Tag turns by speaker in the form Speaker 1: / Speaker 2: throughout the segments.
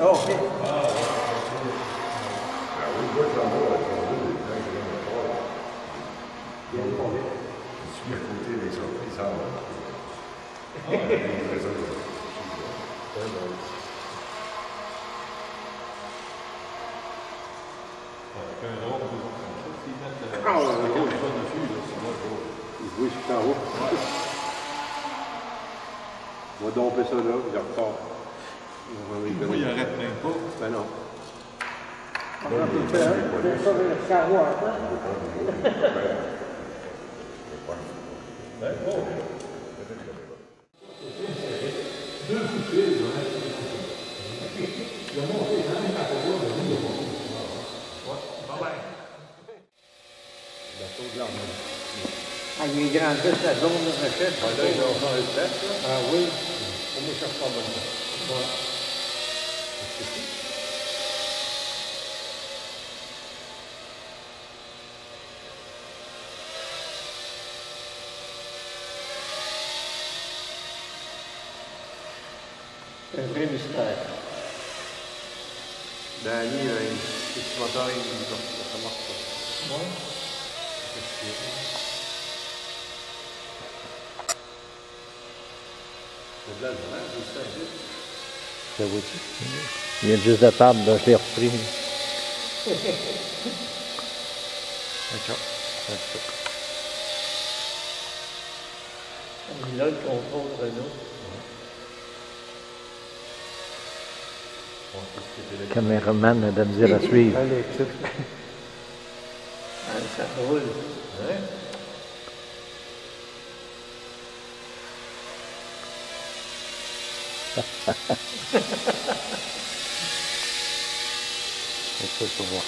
Speaker 1: Ah, OK. Il y a le.
Speaker 2: Je suis côté autres, ils. Les autres.
Speaker 3: Avec un drone, deux autres comme ça,
Speaker 1: Ah, ouais, Oui, je suis en haut. On va domper ça là, puis je repars. On va
Speaker 3: de pas.
Speaker 1: Ben non.
Speaker 3: Ben, bon.
Speaker 1: Ah, il est grand, la zone de recherche.
Speaker 3: Ben, là, là?
Speaker 1: Ah oui.
Speaker 3: Moi, je cherche pas bonne.
Speaker 1: C'est un vrai mystère.
Speaker 2: Danny, là, il- ce matin, il ça marche pas.
Speaker 1: Ouais.
Speaker 2: C'est de la demande, c'est ça?
Speaker 4: Il vient juste de table, là, je l'ai repris. D'accord.
Speaker 1: Il a le contrôle Renault.
Speaker 3: Là.
Speaker 4: Caméraman a de la misère à suivre.
Speaker 1: Ah, ça roule.
Speaker 3: Hein?
Speaker 4: Ça pour voir.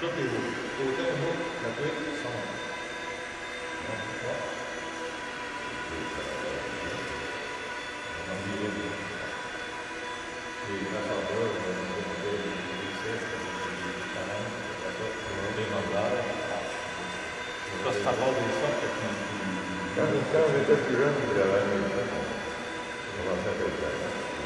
Speaker 3: Enfants. Tout est beau. Côté, moi, la tête, ça va. Bon, bon. On dirait bien. Les rassembleurs, on a demandé les cesses, les parents, les mandats. Ça, c'est à part des sortes qui
Speaker 2: Quand, quand on était plus jeune, il y avait un médecin. On commençait à faire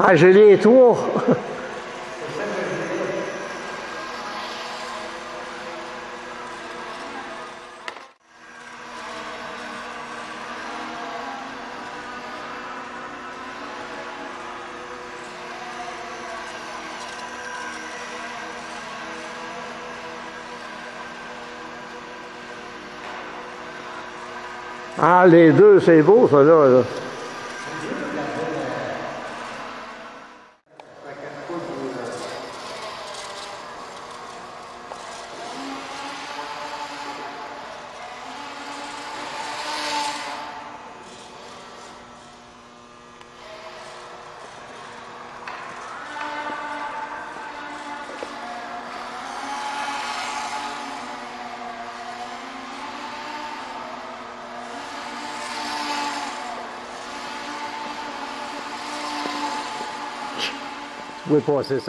Speaker 4: Ah, j'ai les tours. Ah, les deux, c'est beau, ça, là. là. We process.